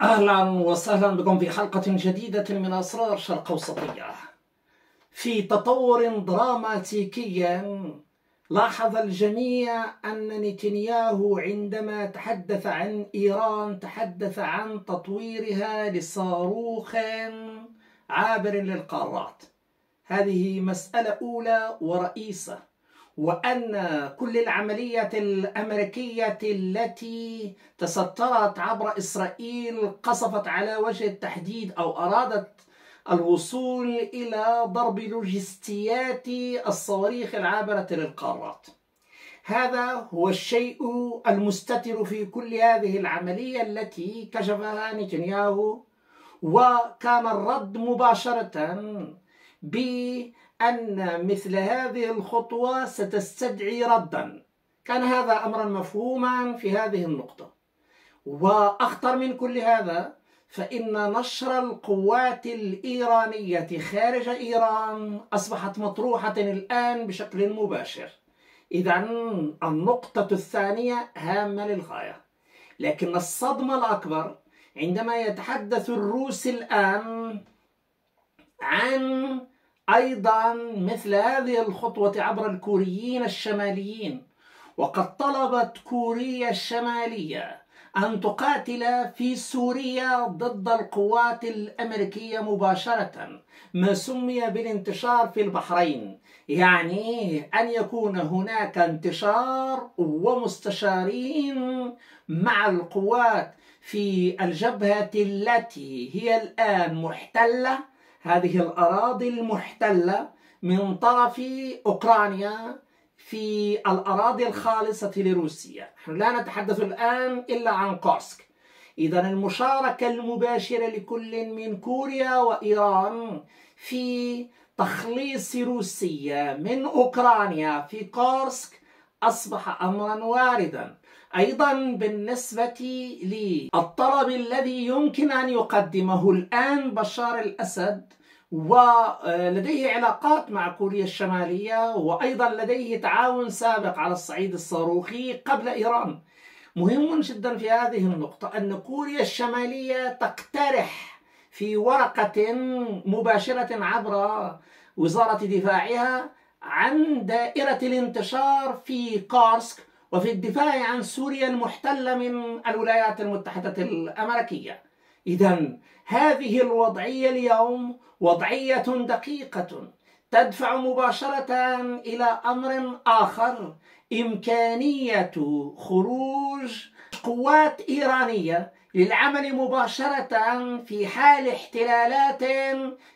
أهلا وسهلا بكم في حلقة جديدة من أسرار شرق أوسطية. في تطور دراماتيكي لاحظ الجميع أن نتنياهو عندما تحدث عن إيران تحدث عن تطويرها لصاروخ عابر للقارات. هذه مسألة أولى ورئيسة. وأن كل العملية الأمريكية التي تسترت عبر إسرائيل قصفت على وجه التحديد أو أرادت الوصول إلى ضرب لوجستيات الصواريخ العابرة للقارات. هذا هو الشيء المستتر في كل هذه العملية التي كشفها نتنياهو وكان الرد مباشرة بأن مثل هذه الخطوة ستستدعي ردا. كان هذا أمرا مفهوما في هذه النقطة. وأخطر من كل هذا فإن نشر القوات الإيرانية خارج إيران أصبحت مطروحة الآن بشكل مباشر. إذا النقطة الثانية هامة للغاية. لكن الصدمة الأكبر عندما يتحدث الروس الآن عن أيضا مثل هذه الخطوة عبر الكوريين الشماليين. وقد طلبت كوريا الشمالية أن تقاتل في سوريا ضد القوات الأمريكية مباشرة ما سمي بالانتشار في البحرين. يعني أن يكون هناك انتشار ومستشارين مع القوات في الجبهة التي هي الآن محتلة هذه الأراضي المحتلة من طرف أوكرانيا في الأراضي الخالصة لروسيا. نحن لا نتحدث الآن إلا عن كورسك. إذا المشاركة المباشرة لكل من كوريا وإيران في تخليص روسيا من أوكرانيا في كورسك أصبح أمرا واردا. أيضا بالنسبة للطلب الذي يمكن أن يقدمه الآن بشار الأسد ولديه علاقات مع كوريا الشمالية وأيضا لديه تعاون سابق على الصعيد الصاروخي قبل إيران. مهم جدا في هذه النقطة أن كوريا الشمالية تقترح في ورقة مباشرة عبر وزارة دفاعها عن دائرة الانتشار في كارسك وفي الدفاع عن سوريا المحتلة من الولايات المتحدة الأمريكية. إذا هذه الوضعية اليوم وضعية دقيقة تدفع مباشرة إلى أمر آخر إمكانية خروج قوات إيرانية للعمل مباشرة في حال احتلالات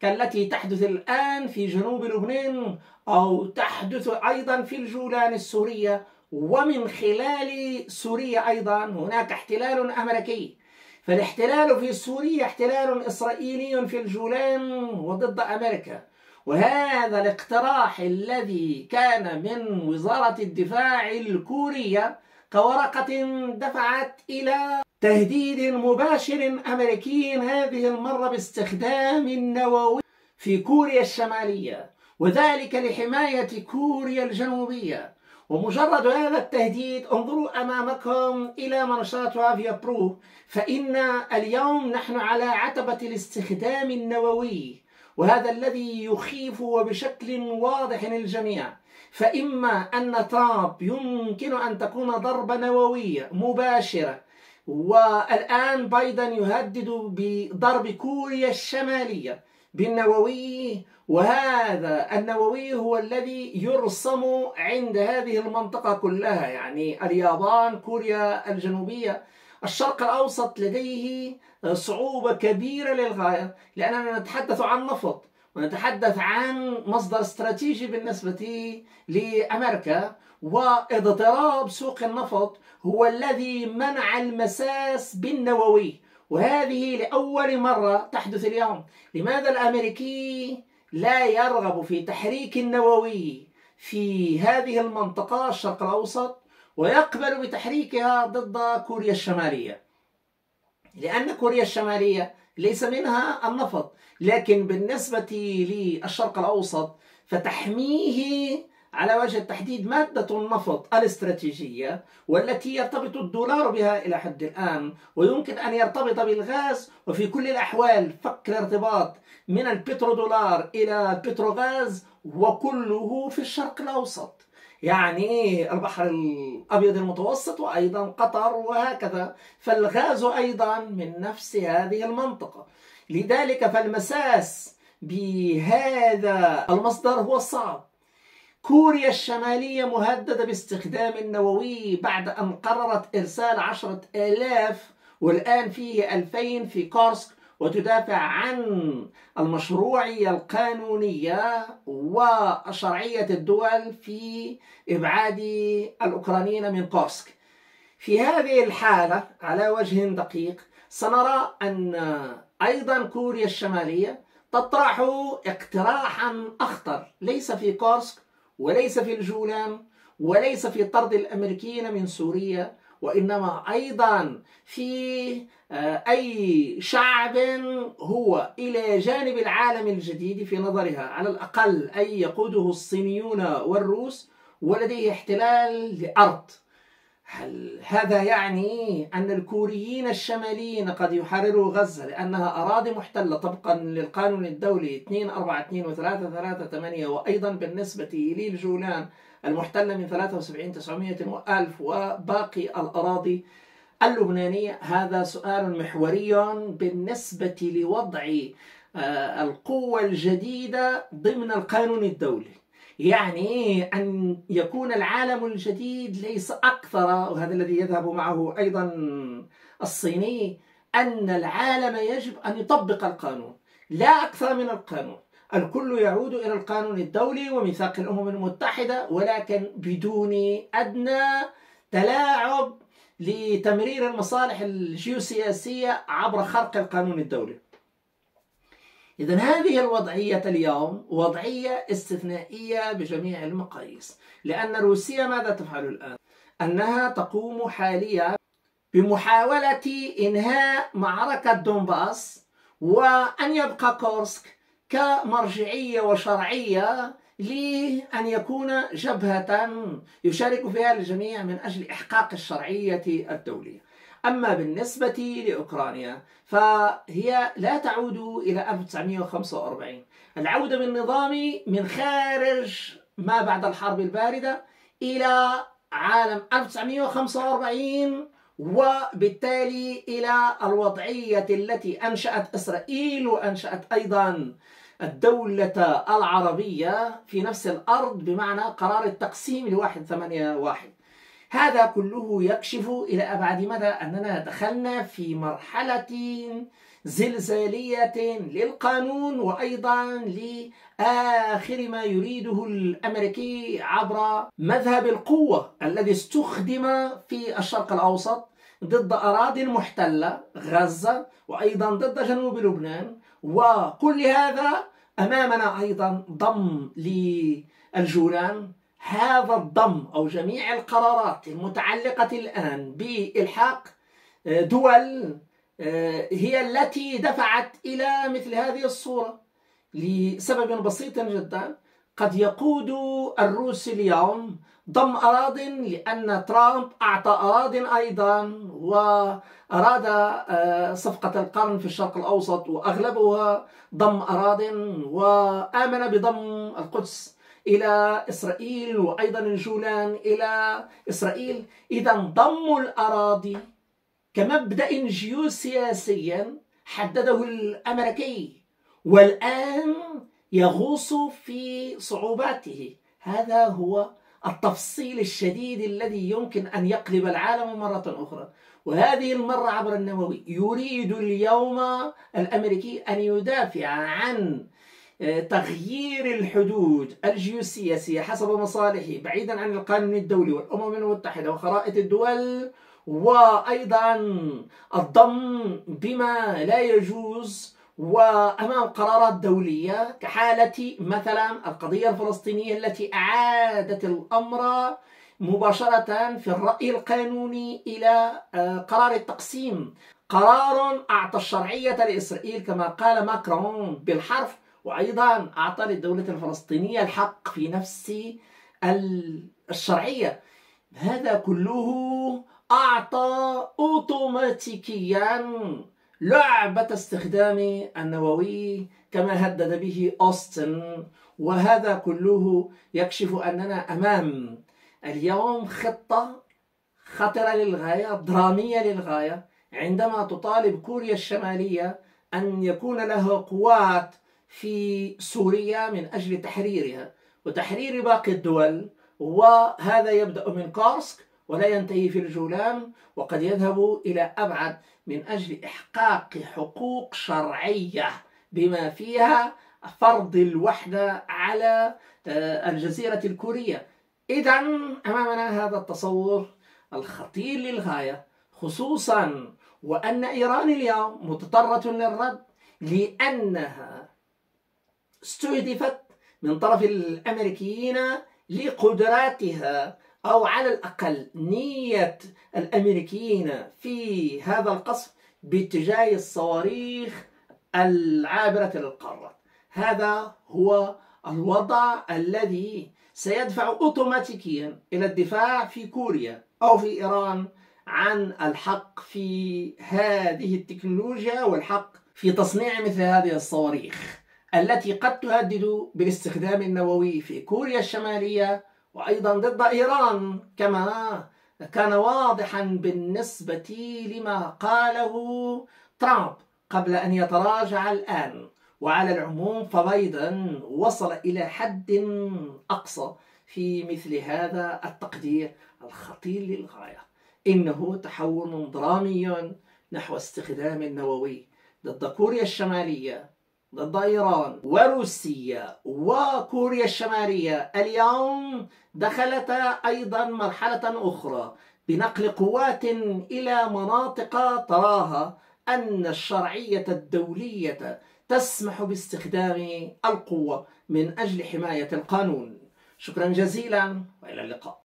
كالتي تحدث الآن في جنوب لبنان أو تحدث أيضا في الجولان السورية ومن خلال سوريا أيضا هناك احتلال أمريكي. فالاحتلال في سوريا احتلال إسرائيلي في الجولان وضد أمريكا. وهذا الاقتراح الذي كان من وزارة الدفاع الكورية كورقة دفعت إلى تهديد مباشر أمريكي. هذه المرة باستخدام النووي في كوريا الشمالية وذلك لحماية كوريا الجنوبية. ومجرد هذا التهديد انظروا أمامكم إلى منشاتها في برو فإن اليوم نحن على عتبة الاستخدام النووي وهذا الذي يخيف وبشكل واضح الجميع فإما أن ترامب يمكن أن تكون ضربة نووية مباشرة والآن بايدن يهدد بضرب كوريا الشمالية. بالنووي وهذا النووي هو الذي يرسم عند هذه المنطقة كلها يعني اليابان كوريا الجنوبية. الشرق الأوسط لديه صعوبة كبيرة للغاية لأننا نتحدث عن نفط ونتحدث عن مصدر استراتيجي بالنسبة لأمريكا وإضطراب سوق النفط هو الذي منع المساس بالنووي. وهذه لأول مرة تحدث اليوم. لماذا الأمريكي لا يرغب في تحريك النووي في هذه المنطقة الشرق الأوسط ويقبل بتحريكها ضد كوريا الشمالية؟ لأن كوريا الشمالية ليس منها النفط لكن بالنسبة للشرق الأوسط فتحميه على وجه التحديد مادة النفط الاستراتيجية والتي يرتبط الدولار بها إلى حد الآن ويمكن أن يرتبط بالغاز وفي كل الأحوال فك الارتباط من البترودولار إلى البتروغاز وكله في الشرق الأوسط. يعني البحر الأبيض المتوسط وأيضا قطر وهكذا. فالغاز أيضا من نفس هذه المنطقة. لذلك فالمساس بهذا المصدر هو الصعب كوريا الشمالية مهددة باستخدام النووي بعد أن قررت إرسال عشرة آلاف والآن فيه ألفين في كورسك وتدافع عن المشروعية القانونية وشرعية الدول في إبعاد الأوكرانيين من كورسك. في هذه الحالة على وجه دقيق سنرى أن أيضا كوريا الشمالية تطرح اقتراحا أخطر ليس في كورسك وليس في الجولان وليس في طرد الأمريكيين من سوريا وإنما أيضا في آه، أي شعب هو إلى جانب العالم الجديد في نظرها على الأقل أي يقوده الصينيون والروس ولديه احتلال لأرض. هل هذا يعني أن الكوريين الشماليين قد يحرروا غزة لأنها أراضي محتلة طبقا للقانون الدولي 242 و 338 وأيضا بالنسبة للجولان المحتلة من 73 900 و1000 وباقي الأراضي اللبنانية. هذا سؤال محوري بالنسبة لوضع آه، القوة الجديدة ضمن القانون الدولي. يعني أن يكون العالم الجديد ليس أكثر وهذا الذي يذهب معه أيضا الصيني أن العالم يجب أن يطبق القانون لا أكثر من القانون. الكل يعود إلى القانون الدولي وميثاق الأمم المتحدة ولكن بدون أدنى تلاعب لتمرير المصالح الجيوسياسية عبر خرق القانون الدولي. إذا هذه الوضعية اليوم وضعية استثنائية بجميع المقاييس لأن روسيا ماذا تفعل الآن؟ أنها تقوم حاليا بمحاولة إنهاء معركة دونباس وأن يبقى كورسك كمرجعية وشرعية لأن يكون جبهة يشارك فيها الجميع من أجل إحقاق الشرعية الدولية أما بالنسبة لأوكرانيا فهي لا تعود إلى 1945 العودة بالنظام من خارج ما بعد الحرب الباردة إلى عام 1945 وبالتالي إلى الوضعية التي أنشأت إسرائيل وأنشأت أيضا الدولة العربية في نفس الأرض بمعنى قرار التقسيم لواحد ثمانية واحد. هذا كله يكشف إلى أبعد مدى أننا دخلنا في مرحلة زلزالية للقانون وأيضا لآخر ما يريده الأمريكي عبر مذهب القوة الذي استخدم في الشرق الأوسط ضد أراضي محتلة غزة وأيضا ضد جنوب لبنان. وكل هذا أمامنا أيضا ضم للجولان. هذا الضم أو جميع القرارات المتعلقة الآن بإلحاق آه، دول آه، هي التي دفعت إلى مثل هذه الصورة لسبب بسيط جدا. قد يقود الروس اليوم ضم أراض لأن ترامب أعطى أراض أيضا وأراد آه، صفقة القرن في الشرق الأوسط وأغلبها ضم أراض وآمن بضم القدس. إلى إسرائيل وأيضا الجولان إلى إسرائيل. إذا ضم الأراضي كمبدأ جيوسياسي حدده الأمريكي والآن يغوص في صعوباته. هذا هو التفصيل الشديد الذي يمكن أن يقلب العالم مرة أخرى. وهذه المرة عبر النووي يريد اليوم الأمريكي أن يدافع عن تغيير الحدود الجيوسياسية حسب مصالحه بعيدا عن القانون الدولي والأمم المتحدة وخرائط الدول وأيضا الضم بما لا يجوز وأمام قرارات دولية كحالة مثلا القضية الفلسطينية التي أعادت الأمر مباشرة في الرأي القانوني إلى آه، قرار التقسيم. قرار أعطى الشرعية لإسرائيل كما قال ماكرون بالحرف وأيضا أعطى للدولة الفلسطينية الحق في نفس الشرعية. هذا كله أعطى أوتوماتيكيا لعبة استخدام النووي كما هدد به أوستن. وهذا كله يكشف أننا أمام اليوم خطة خطرة للغاية درامية للغاية عندما تطالب كوريا الشمالية أن يكون له قوات في سوريا من أجل تحريرها وتحرير باقي الدول وهذا يبدأ من كورسك ولا ينتهي في الجولان وقد يذهب إلى أبعد من أجل إحقاق حقوق شرعية بما فيها فرض الوحدة على آه، الجزيرة الكورية. إذا أمامنا هذا التصور الخطير للغاية خصوصا وأن إيران اليوم متطرة للرد لأنها استهدفت من طرف الأمريكيين لقدراتها أو على الأقل نية الأمريكيين في هذا القصف باتجاه الصواريخ العابرة للقارة. هذا هو الوضع الذي سيدفع أوتوماتيكيا إلى الدفاع في كوريا أو في إيران عن الحق في هذه التكنولوجيا والحق في تصنيع مثل هذه الصواريخ. التي قد تهدد بالاستخدام النووي في كوريا الشمالية وأيضا ضد إيران كما كان واضحا بالنسبة لما قاله ترامب قبل أن يتراجع الآن. وعلى العموم فبايدن وصل إلى حد أقصى في مثل هذا التقدير الخطير للغاية. إنه تحول درامي نحو استخدام النووي ضد كوريا الشمالية. ضد إيران وروسيا وكوريا الشمالية اليوم دخلتا أيضا مرحلة أخرى بنقل قوات إلى مناطق تراها أن الشرعية الدولية تسمح باستخدام القوة من أجل حماية القانون. شكرا جزيلا وإلى اللقاء.